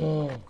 Oh.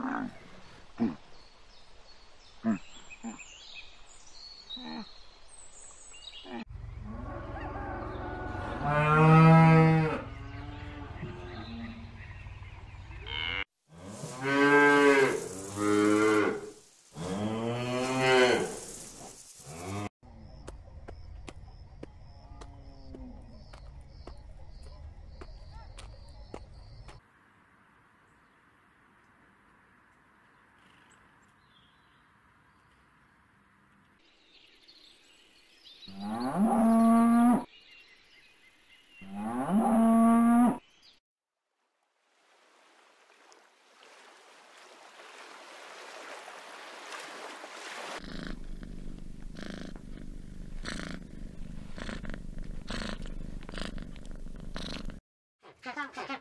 Mm. Ha, ha, ha.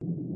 you